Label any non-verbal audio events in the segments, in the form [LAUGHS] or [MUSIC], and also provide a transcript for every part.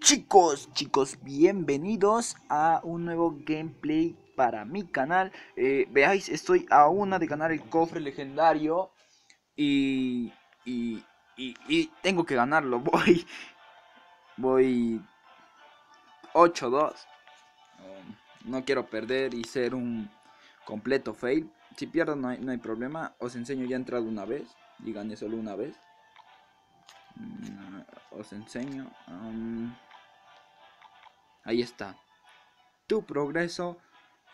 Chicos, chicos, bienvenidos a un nuevo gameplay para mi canal. Eh, veáis, estoy a una de ganar el cofre legendario y, y, y, tengo que ganarlo. [LAUGHS] Voy, voy 8-2. No quiero perder y ser un completo fail. Si pierdo no hay, no hay problema. Os enseño ya entrado una vez y gané solo una vez. Mm, os enseño. Um, ahí está. Tu progreso.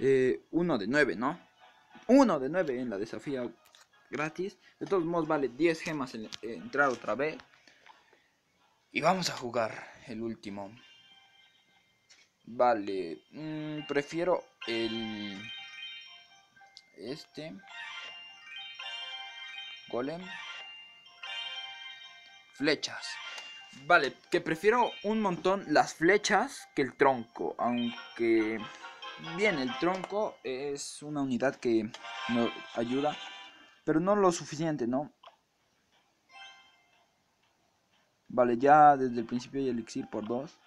Eh, uno de 9, ¿no? Uno de 9 en la desafía gratis. De todos modos vale 10 gemas en, entrar otra vez. Y vamos a jugar el último. Vale. Mm, prefiero el... Este. Golem flechas. Vale, que prefiero un montón las flechas que el tronco. Aunque, bien, el tronco es una unidad que nos ayuda. Pero no lo suficiente, ¿no? Vale, ya desde el principio hay elixir por dos.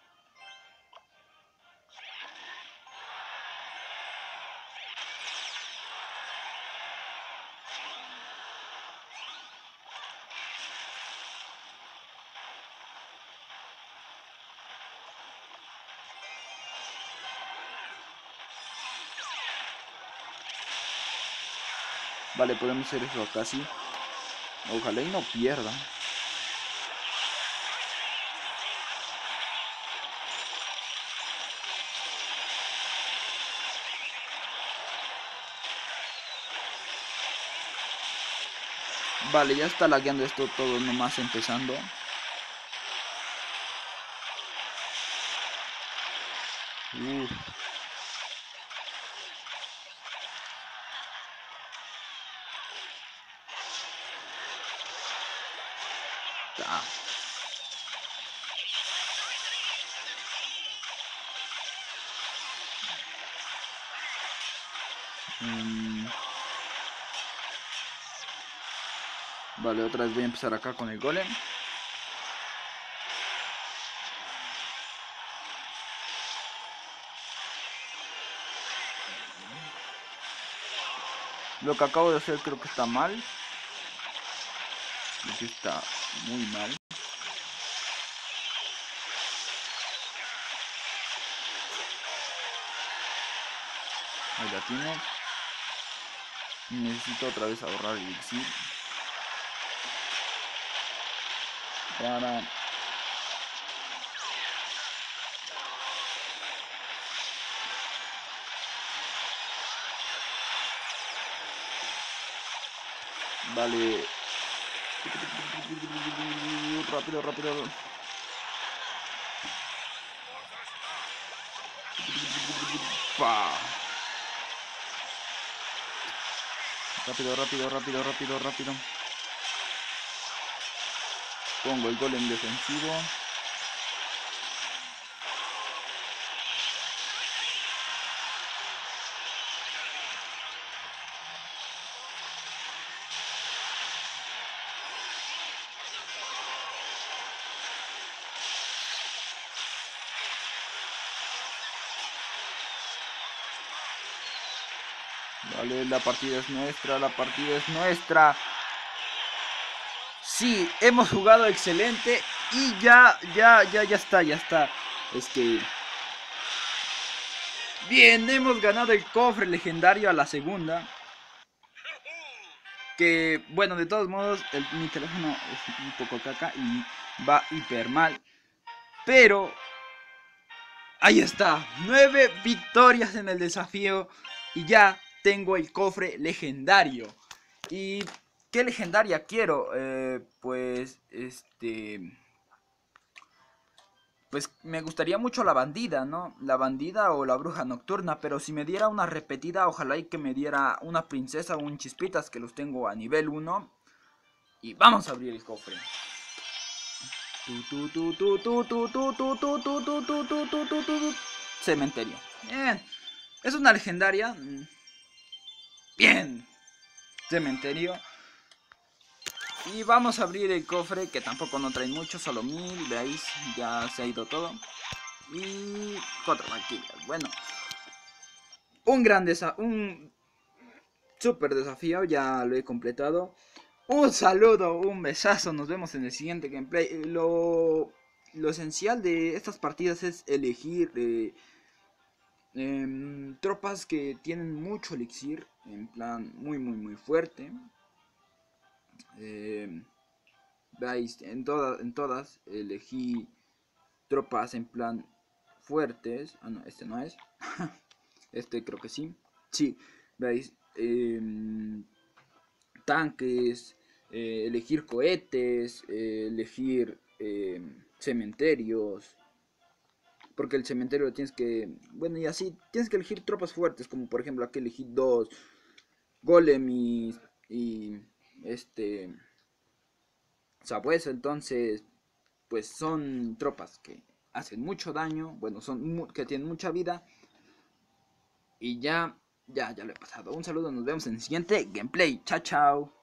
Vale, podemos hacer eso acá, sí. Ojalá y no pierda. Vale, ya está lagueando esto todo nomás empezando. Uf. Mm. Vale, otra vez voy a empezar acá con el golem. Lo que acabo de hacer creo que está mal. Aquí está muy mal. Ahí la tiene. Necesito otra vez ahorrar el elixir. Para... Vale. Rápido, rápido. Pa. Rápido, rápido, rápido, rápido, rápido. Pongo el golem defensivo. Vale, la partida es nuestra, la partida es nuestra. Sí, hemos jugado excelente y ya, ya, ya, ya está, ya está. Es que... Bien, hemos ganado el cofre legendario a la segunda. Que, bueno, de todos modos, mi teléfono es un poco caca y va hiper mal. Pero... Ahí está, nueve victorias en el desafío y ya tengo el cofre legendario. ¿Y qué legendaria quiero? Eh, pues, este... Pues me gustaría mucho la bandida, ¿no? La bandida o la bruja nocturna, pero si me diera una repetida, ojalá y que me diera una princesa o un chispitas que los tengo a nivel 1. Y vamos a abrir el cofre. Cementerio. Bien. Es una legendaria. Bien. Cementerio. Y vamos a abrir el cofre, que tampoco no trae mucho, solo mil, veis, ya se ha ido todo. Y cuatro vaquillas, bueno. Un gran desafío, un super desafío, ya lo he completado. Un saludo, un besazo, nos vemos en el siguiente gameplay. Lo, lo esencial de estas partidas es elegir eh, em, tropas que tienen mucho elixir, en plan muy muy muy fuerte. Eh, veis, en, todas en todas elegí tropas en plan fuertes. Ah, no, este no es. [LAUGHS] este creo que sí. Sí, veis. Em, tanques, eh, elegir cohetes, eh, elegir em, cementerios. Porque el cementerio tienes que... Bueno, y así tienes que elegir tropas fuertes, como por ejemplo aquí elegí dos golem y este sabueso entonces pues son tropas que hacen mucho daño bueno son que tienen mucha vida y ya ya ya lo he pasado. Un saludo nos vemos en el siguiente gameplay. Chao chao